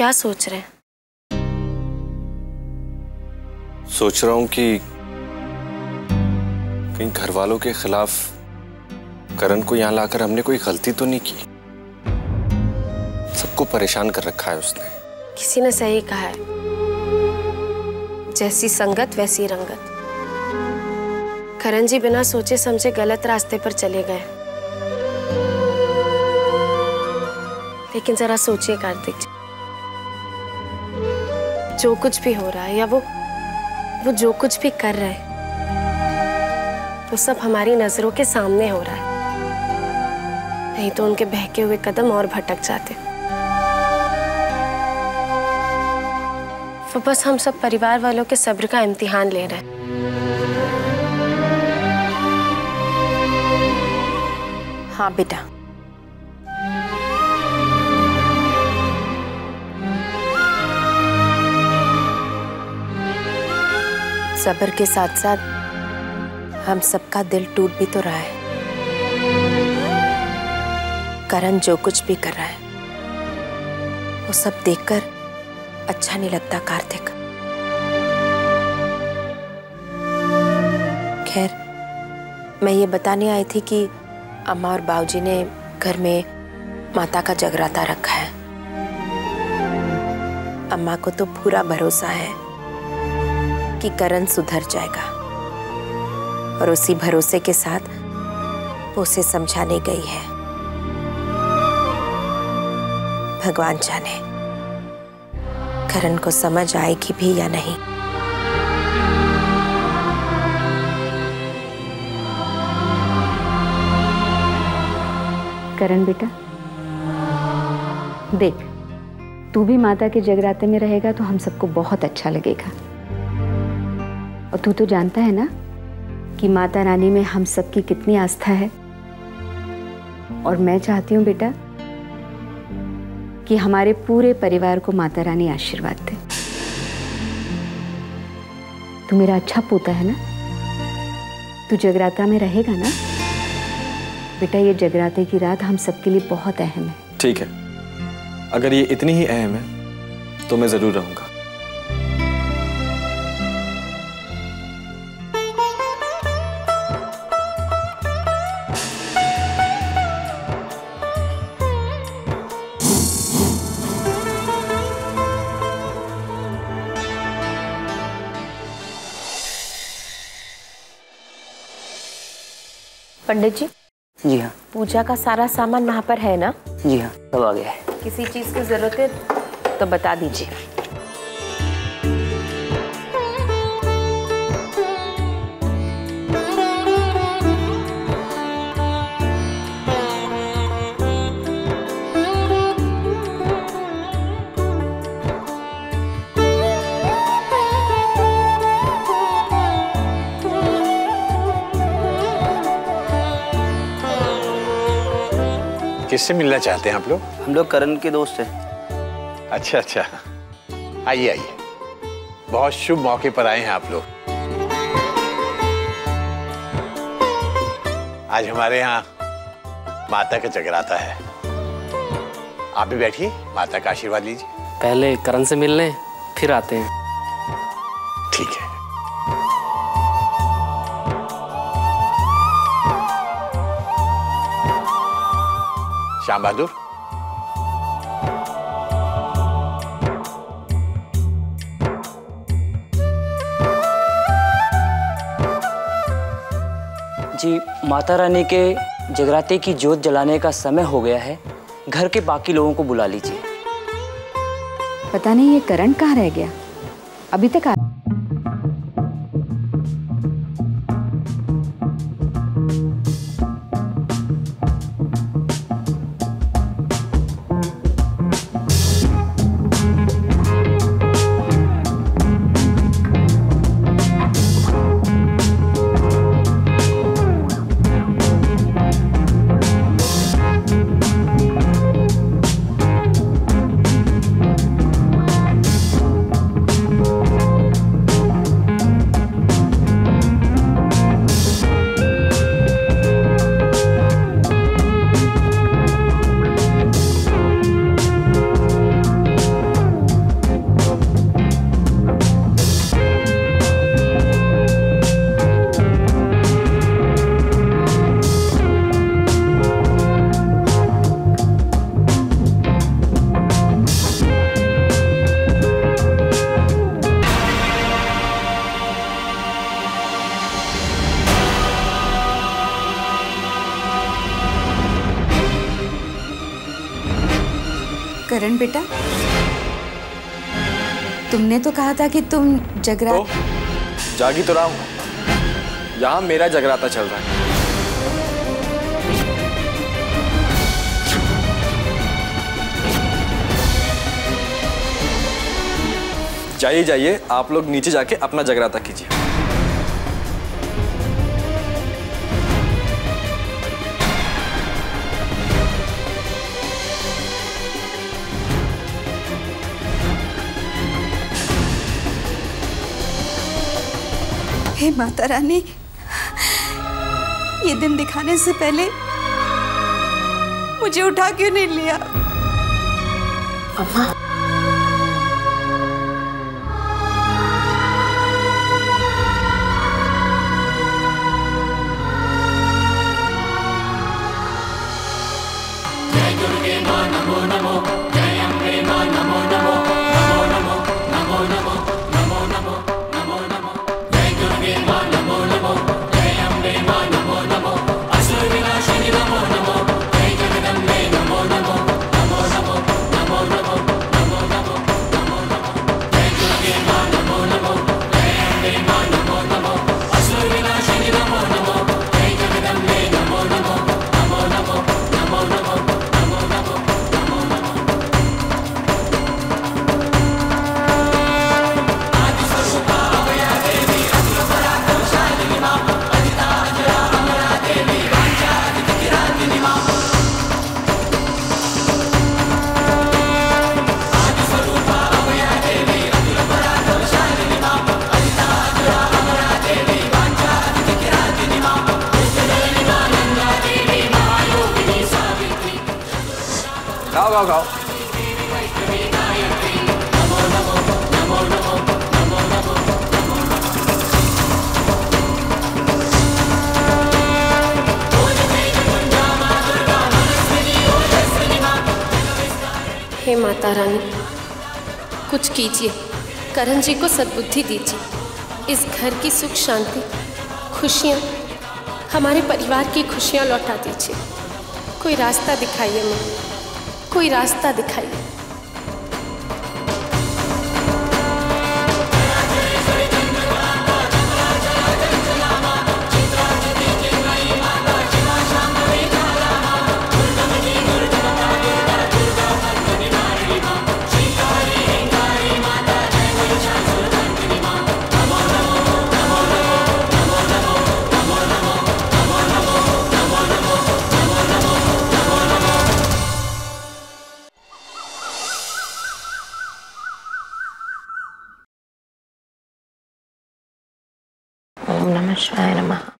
क्या सोच रहे हैं? सोच रहा हूँ कि कहीं घर वालों के खिलाफ करण को यहाँ लाकर हमने कोई गलती तो नहीं की? सबको परेशान कर रखा है उसने। किसी ने सही कहा है। जैसी संगत वैसी रंगत। करण जी बिना सोचे समझे गलत रास्ते पर चले गए। लेकिन जरा सोचिए कार्तिक जी। जो कुछ भी हो रहा है या वो वो जो कुछ भी कर रहे हैं, वो सब हमारी नज़रों के सामने हो रहा है। नहीं तो उनके बहके हुए कदम और भटक जाते। वो बस हम सब परिवार वालों के सब्र का इम्तिहान ले रहे हैं। हाँ बेटा। सब्र के साथ साथ हम सबका दिल टूट भी तो रहा है। करण जो कुछ भी कर रहा है, वो सब देखकर अच्छा नहीं लगता कार्तिक। खैर, मैं ये बताने आई थी कि अम्मा और बाबूजी ने घर में माता का जगराता रखा है। अम्मा को तो पूरा भरोसा है। कि करण सुधर जाएगा। और उसी भरोसे के साथ उसे समझाने गई है। भगवान जाने, करण को समझ आएगी भी या नहीं। करण बेटा, देख, तू भी माता के जगराते में रहेगा तो हम सबको बहुत अच्छा लगेगा। और तू तो जानता है ना कि माता रानी में हम सबकी कितनी आस्था है। और मैं चाहती हूँ बेटा कि हमारे पूरे परिवार को माता रानी आशीर्वाद दे। तू मेरा अच्छा पोता है ना? तू जगराता में रहेगा ना? बेटा, ये जगराते की रात हम सबके लिए बहुत अहम है। ठीक है। अगर ये इतनी ही अहम है तो मैं ज़रूर रहूँगा। पंडित जी? जी हाँ। पूजा का सारा सामान वहाँ पर है ना? जी हाँ सब आ गया है। किसी चीज़ की ज़रूरत है तो बता दीजिए। किससे मिलना चाहते हैं आप लोग? हम लोग करण के दोस्त हैं। अच्छा अच्छा। आइए आइए। बहुत शुभ मौके पर आए हैं आप लोग। आज हमारे यहाँ माता का जगराता है। आप भी बैठिए माता का आशीर्वाद लीजिए। पहले करण से मिल लें फिर आते हैं। ठीक है। श्याम बहादुर जी माता रानी के जगराते की जोत जलाने का समय हो गया है। घर के बाकी लोगों को बुला लीजिए। पता नहीं ये करण कहाँ रह गया। अभी तक आ... बेटा? तुमने तो कहा था कि तुम जगरा तो जागी तो रहा हूँ यहाँ मेरा जगराता चल रहा है। जाइए जाइए। आप लोग नीचे जाके अपना जगराता कीजिए हे माता रानी। ये दिन दिखाने से पहले मुझे उठा क्यों नहीं लिया? अम्मा। खाओ हे माता रानी, कुछ कीजिए। करण जी को सद्बुद्धि दीजिए। इस घर की सुख शांति, खुशियाँ, हमारे परिवार की खुशियाँ लौटा दीजिए। कोई रास्ता दिखाइए माँ कोई रास्ता दिखाइए ओम नमः शिवाय नमः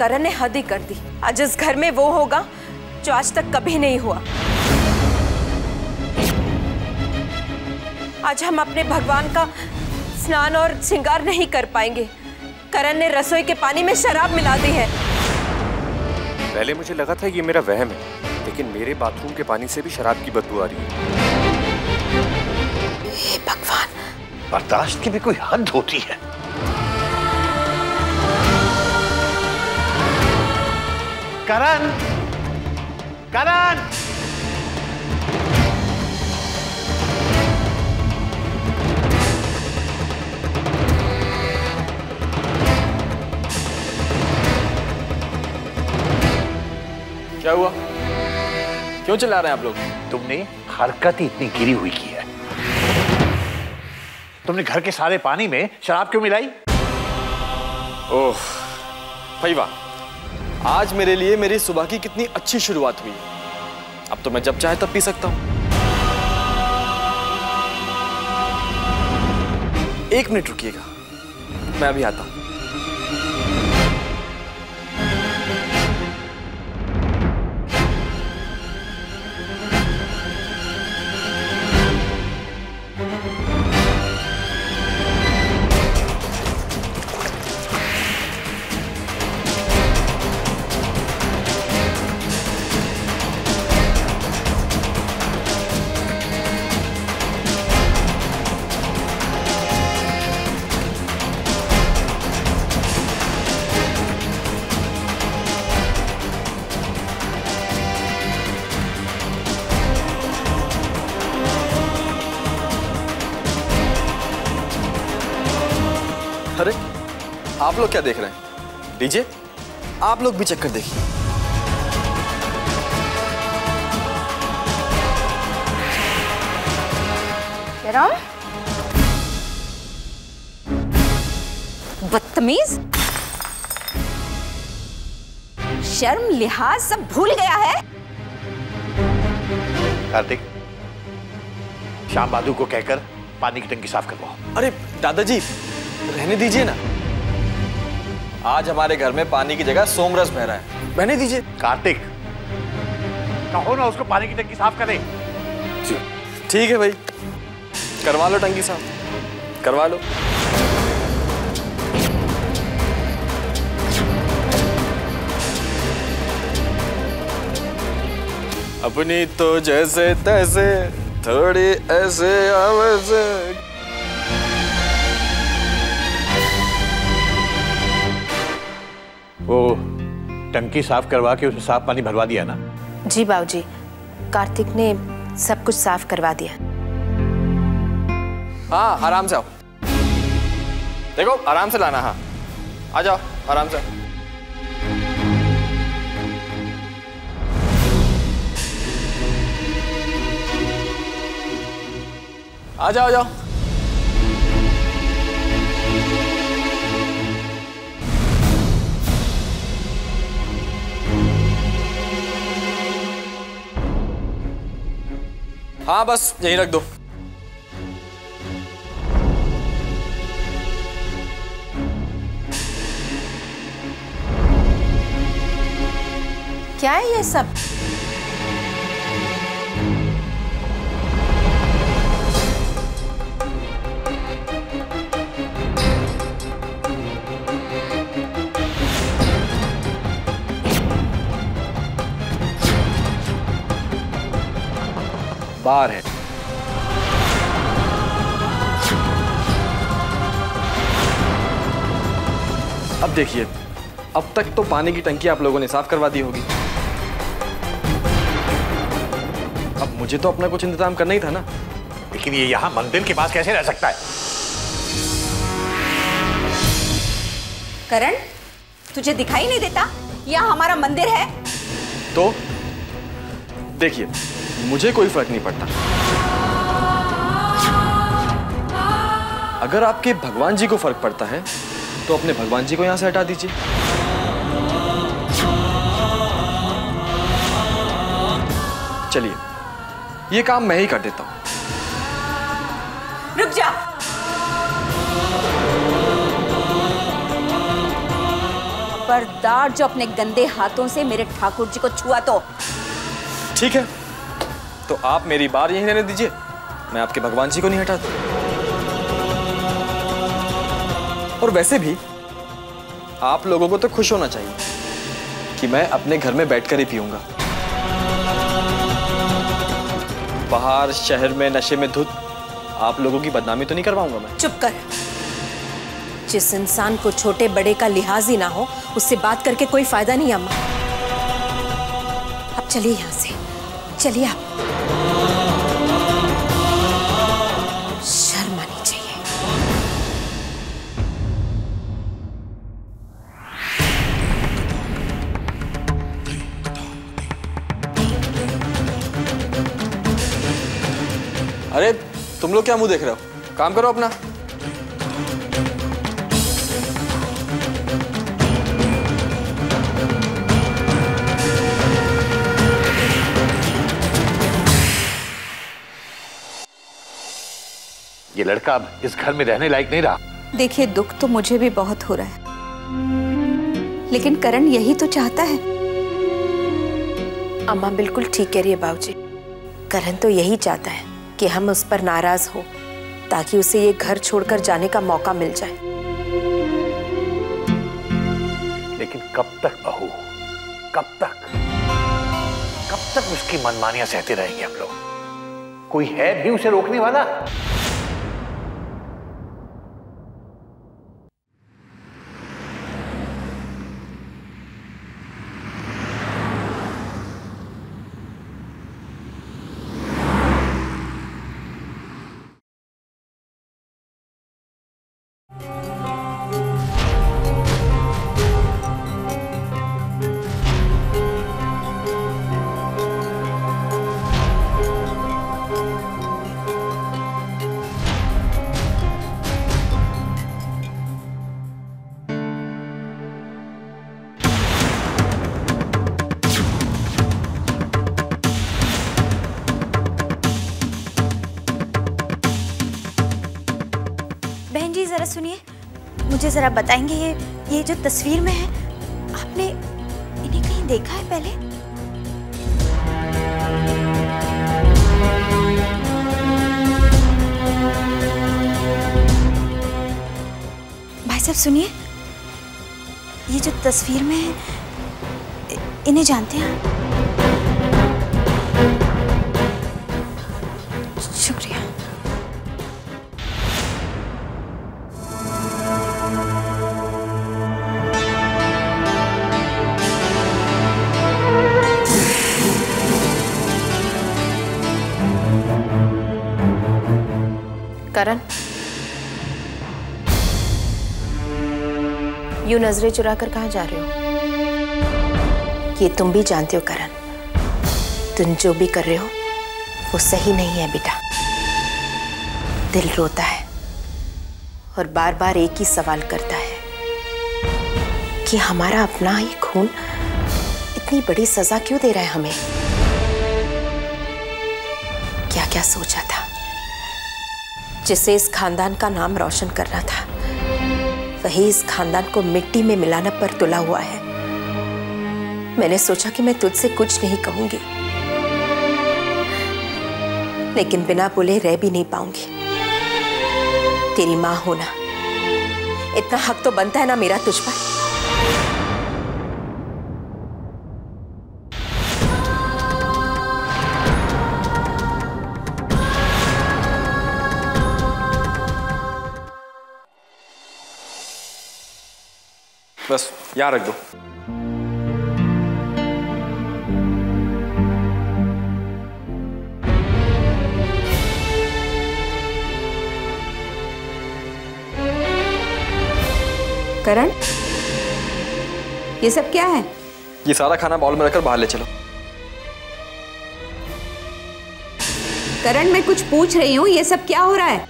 करण ने हद ही कर दी। आज इस घर में वो होगा जो आज तक कभी नहीं हुआ। आज हम अपने भगवान का स्नान और श्रृंगार नहीं कर पाएँगे। करण ने रसोई के पानी में शराब मिला दी है। पहले मुझे लगा था ये मेरा वहम है लेकिन मेरे बाथरूम के पानी से भी शराब की बदबू आ रही है भगवान! बर्दाश्त की भी कोई हद होती है। करण करण क्या हुआ? क्यों चिल्ला रहे हैं आप लोग? तुमने हरकत ही इतनी गिरी हुई की है। तुमने घर के सारे पानी में शराब क्यों मिलाई? ओह भाई वाह आज मेरे लिए मेरी सुबह की कितनी अच्छी शुरुआत हुई। अब तो मैं जब चाहे तब पी सकता हूँ। एक मिनट रुकिएगा। मैं अभी आता हूँ। लोग क्या देख रहे हैं? लीजिए। आप लोग भी चक्कर देखिए। बदतमीज? शर्म लिहाज सब भूल गया है। कार्तिक श्याम बहादुर को कहकर पानी की टंकी साफ़ करवाओ। अरे दादाजी रहने दीजिए ना। आज हमारे घर में पानी की जगह सोमरस बह रहा है। बहने दीजिए। कार्तिक। कहो ना उसको पानी की टंकी साफ़ करे। ठीक है भाई। करवा लो टंकी साफ़। करवा लो। अपनी तो जैसे तैसे थोड़ी ऐसे आवाज़ वो टंकी साफ़ करवा के उसमें साफ़ पानी भरवा दिया ना? जी बाबूजी कार्तिक ने सब कुछ साफ़ करवा दिया। हाँ आराम से आओ। देखो आराम से लाना हाँ। आ जाओ आराम से। आ जाओ आ जाओ। हाँ बस यही रख दो। क्या है ये सब? बाहर है। अब देखिए अब तक तो पानी की टंकी आप लोगों ने साफ़ करवा दी होगी। अब मुझे तो अपना कुछ इंतज़ाम करना ही था ना। लेकिन ये यहाँ मंदिर के पास कैसे रह सकता है? करण तुझे दिखाई नहीं देता? यह हमारा मंदिर है। तो? देखिए मुझे कोई फ़र्क नहीं पड़ता। अगर आपके भगवान जी को फ़र्क पड़ता है तो अपने भगवान जी को यहाँ से हटा दीजिए। चलिए ये काम मैं ही कर देता हूँ। रुक जा। खबरदार जो अपने गंदे हाथों से मेरे ठाकुर जी को छुआ तो। ठीक है। तो आप मेरी बार यहीं रहने दीजिए। मैं आपके भगवान जी को नहीं हटाता। और वैसे भी, आप लोगों को तो खुश होना चाहिए कि मैं अपने घर में बैठकर ही पीऊँगा। बाहर शहर में, नशे में धुत, आप लोगों की बदनामी तो नहीं करवाऊँगा मैं। चुप कर। जिस इंसान को छोटे बड़े का लिहाज ही ना हो, उससे बात करके कोई फ़ायदा नहीं, अम्मा। अब चलिए यहाँ से। चलिए आप। लोग क्या मुँह देख रहे हो? काम करो अपना। ये लड़का अब इस घर में रहने लायक नहीं रहा। देखिए दुख तो मुझे भी बहुत हो रहा है। लेकिन करण यही तो चाहता है। अम्मा बिल्कुल ठीक कह रही है बाबूजी। करण तो यही चाहता है। कि हम उस पर नाराज़ हो, ताकि उसे ये घर छोड़कर जाने का मौका मिल जाए। लेकिन कब तक बहू? कब तक? कब तक उसकी मनमानियाँ सहते रहेंगे हम लोग? कोई है भी उसे रोकने वाला? बहन जी, ज़रा सुनिए। मुझे ज़रा बताएँगे ये ये जो तस्वीर में है, आपने इन्हें कहीं देखा है पहले? भाई साहब, सुनिए। ये जो तस्वीर में है इन्हें जानते हैं आप? करण? यू नज़रें चुराकर कहाँ जा रहे हो? ये तुम भी जानते हो करण। तुम जो भी कर रहे हो, वो सही नहीं है बेटा। दिल रोता है और बार बार एक ही सवाल करता है कि हमारा अपना ही खून इतनी बड़ी सजा क्यों दे रहा है हमें? क्या क्या सोचा था? जिसे इस खानदान का नाम रोशन करना था। वही इस खानदान को मिट्टी में मिलाने पर तुला हुआ है। मैंने सोचा कि मैं तुझसे कुछ नहीं कहूँगी। लेकिन बिना बोले रह भी नहीं पाऊँगी। तेरी माँ होना। इतना हक तो बनता है ना मेरा तुझ पर? यहाँ रख दो करण ये सब क्या है? ये सारा खाना बाउल में रखकर बाहर ले चलो। करण मैं कुछ पूछ रही हूँ ये सब क्या हो रहा है?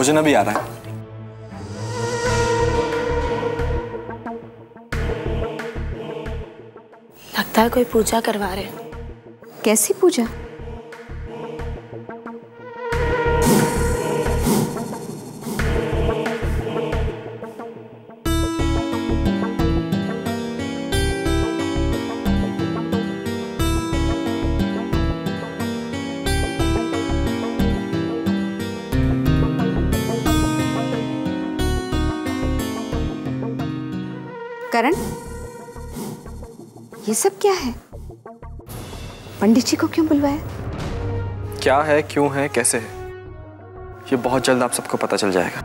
भोजन अभी आ रहा है। लगता है कोई पूजा करवा रहे कैसी पूजा? करण? ये सब क्या है? पंडित जी को क्यों बुलवाया? क्या है, क्यों है, कैसे है? ये बहुत जल्द आप सबको पता चल जाएगा।